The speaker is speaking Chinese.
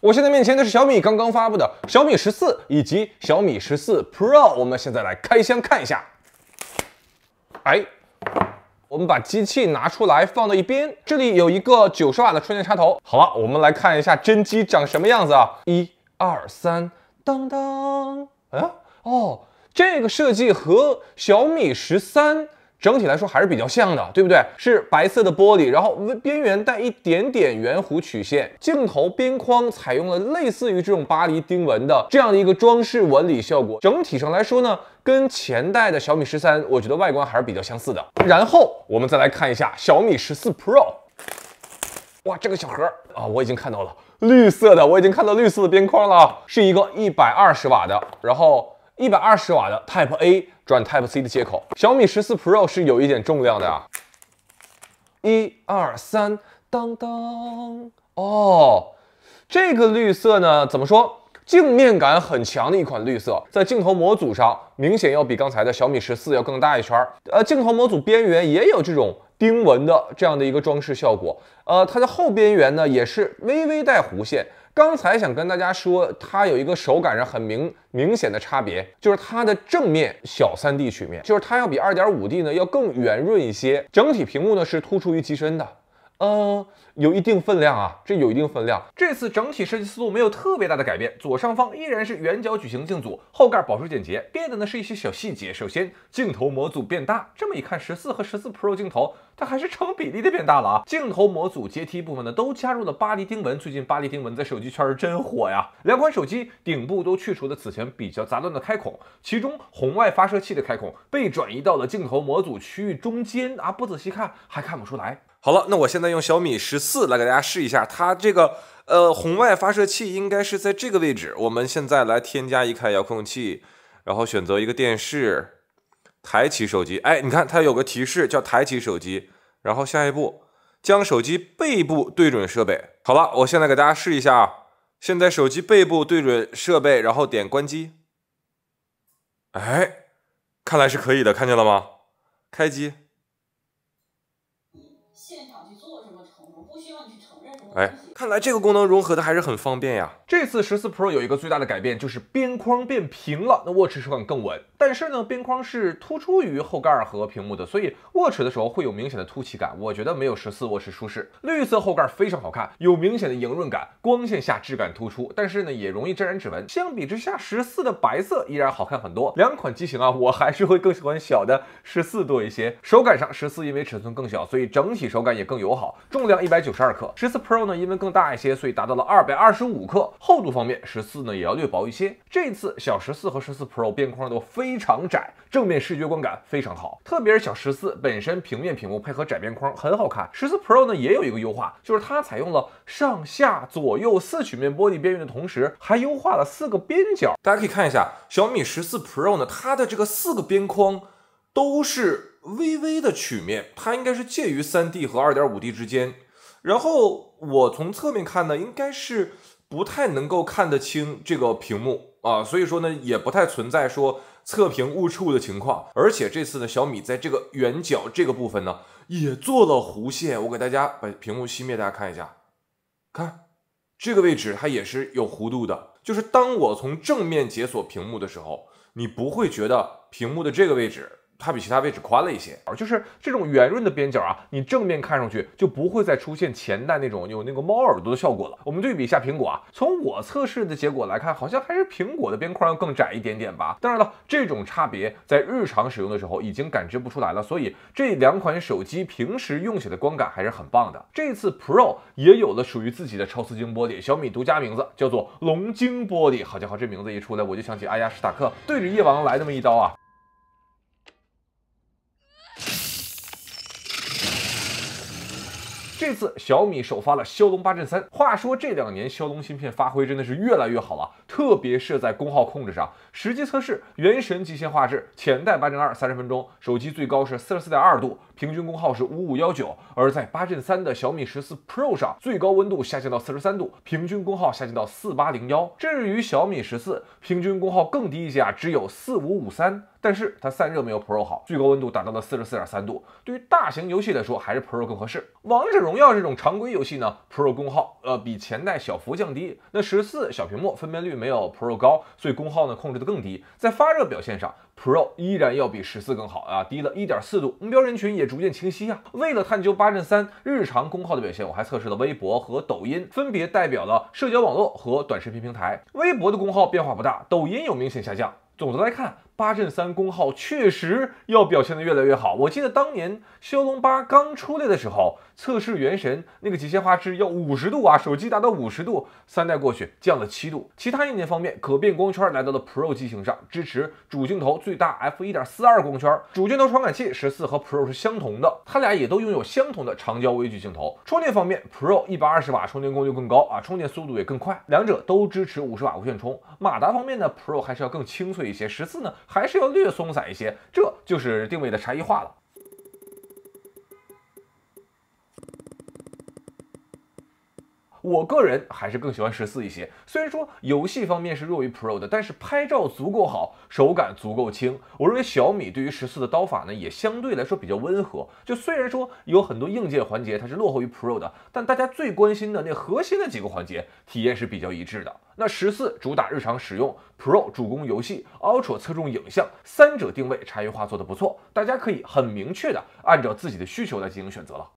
我现在面前的是小米刚刚发布的小米十四以及小米十四 Pro，我们现在来开箱看一下。哎，我们把机器拿出来放到一边，这里有一个九十瓦的充电插头。好了，我们来看一下真机长什么样子啊！一、二、三，当当，哎，哦，这个设计和小米十三。整体来说还是比较像的，对不对？是白色的玻璃，然后边缘带一点点圆弧曲线，镜头边框采用了类似于这种巴黎钉纹的这样的一个装饰纹理效果。整体上来说呢，跟前代的小米十三，我觉得外观还是比较相似的。然后我们再来看一下小米十四 Pro，哇，这个小盒啊，我已经看到了绿色的，我已经看到绿色的边框了，是一个一百二十瓦的，然后。一百二十瓦的 Type A 转 Type C 的接口，小米十四 Pro 是有一点重量的啊。一二三，当当，哦，这个绿色呢，怎么说？镜面感很强的一款绿色，在镜头模组上明显要比刚才的小米十四要更大一圈。呃，镜头模组边缘也有这种钉纹的这样的一个装饰效果。呃，它的后边缘呢也是微微带弧线。刚才想跟大家说，它有一个手感上很明明显的差别，就是它的正面小三 D 曲面，就是它要比二点五 D 呢要更圆润一些，整体屏幕呢是突出于机身的。嗯，有一定分量啊，这有一定分量。这次整体设计思路没有特别大的改变，左上方依然是圆角矩形镜组，后盖保持简洁，变的呢是一些小细节。首先，镜头模组变大，这么一看，十四和十四 Pro 镜头它还是成比例的变大了啊。镜头模组阶梯部分呢都加入了巴黎钉纹，最近巴黎钉纹在手机圈真火呀。两款手机顶部都去除了此前比较杂乱的开孔，其中红外发射器的开孔被转移到了镜头模组区域中间啊，不仔细看还看不出来。好了，那我现在用小米十四来给大家试一下，它这个呃红外发射器应该是在这个位置。我们现在来添加一台遥控器，然后选择一个电视，抬起手机。哎，你看它有个提示叫抬起手机，然后下一步将手机背部对准设备。好了，我现在给大家试一下啊，现在手机背部对准设备，然后点关机。哎，看来是可以的，看见了吗？开机。不需要你去愁。哎，看来这个功能融合的还是很方便呀。这次十四 Pro 有一个最大的改变，就是边框变平了，那握持手感更稳。但是呢，边框是突出于后盖和屏幕的，所以握持的时候会有明显的凸起感。我觉得没有十四握持舒适。绿色后盖非常好看，有明显的莹润感，光线下质感突出，但是呢也容易沾染指纹。相比之下，十四的白色依然好看很多。两款机型啊，我还是会更喜欢小的十四多一些。手感上，十四因为尺寸更小，所以整体手感也更友好。重量一百九十二克，十四 Pro。呢，因为更大一些，所以达到了二百二十五克。厚度方面，十四呢也要略薄一些。这次小十四和十四 Pro 边框都非常窄，正面视觉观感非常好。特别是小十四本身平面屏幕配合窄边框很好看。十四 Pro 呢也有一个优化，就是它采用了上下左右四曲面玻璃边缘的同时，还优化了四个边角。大家可以看一下小米十四 Pro 呢，它的这个四个边框都是微微的曲面，它应该是介于三 D 和二点五 D 之间。然后我从侧面看呢，应该是不太能够看得清这个屏幕啊，所以说呢，也不太存在说侧屏误触的情况。而且这次呢，小米在这个圆角这个部分呢，也做了弧线。我给大家把屏幕熄灭，大家看一下，看这个位置它也是有弧度的。就是当我从正面解锁屏幕的时候，你不会觉得屏幕的这个位置。它比其他位置宽了一些，而就是这种圆润的边角啊，你正面看上去就不会再出现前代那种有那个猫耳朵的效果了。我们对比一下苹果啊，从我测试的结果来看，好像还是苹果的边框要更窄一点点吧。当然了，这种差别在日常使用的时候已经感知不出来了，所以这两款手机平时用起来的光感还是很棒的。这次 Pro 也有了属于自己的超丝晶玻璃，小米独家名字叫做龙晶玻璃。好家伙，这名字一出来，我就想起阿亚史塔克对着夜王来那么一刀啊！这次小米首发了骁龙八 Gen 三。话说这两年骁龙芯片发挥真的是越来越好了，特别是在功耗控制上。实际测试原神极限画质，前代八阵二三十分钟，手机最高是四十四点二度，平均功耗是五五幺九；而在八阵三的小米十四 Pro 上，最高温度下降到四十三度，平均功耗下降到四八零幺。至于小米十四，平均功耗更低一些啊，只有四五五三。但是它散热没有 Pro 好，最高温度达到了四十四点三度。对于大型游戏来说，还是 Pro 更合适。王者荣耀这种常规游戏呢，Pro 功耗呃比前代小幅降低。那十四小屏幕分辨率没没有 Pro 高，所以功耗呢控制的更低。在发热表现上，Pro 依然要比十四更好啊，低了一点四度。目标人群也逐渐清晰啊。为了探究八阵三日常功耗的表现，我还测试了微博和抖音，分别代表了社交网络和短视频平台。微博的功耗变化不大，抖音有明显下降。总的来看。八阵三功耗确实要表现的越来越好。我记得当年骁龙八刚出来的时候，测试原神那个极限画质要五十度啊，手机达到五十度，三代过去降了七度。其他硬件方面，可变光圈来到了 Pro 机型上，支持主镜头最大 f 一点四二光圈，主镜头传感器十四和 Pro 是相同的，它俩也都拥有相同的长焦微距镜头。充电方面，Pro 一百二十瓦充电功率更高啊，充电速度也更快，两者都支持五十瓦无线充。马达方面呢，Pro 还是要更清脆一些，十四呢。还是要略松散一些，这就是定位的差异化了。我个人还是更喜欢十四一些，虽然说游戏方面是弱于 Pro 的，但是拍照足够好，手感足够轻。我认为小米对于十四的刀法呢，也相对来说比较温和。就虽然说有很多硬件环节它是落后于 Pro 的，但大家最关心的那核心的几个环节，体验是比较一致的。那十四主打日常使用，Pro 主攻游戏，Ultra 侧重影像，三者定位差异化做得不错，大家可以很明确的按照自己的需求来进行选择了。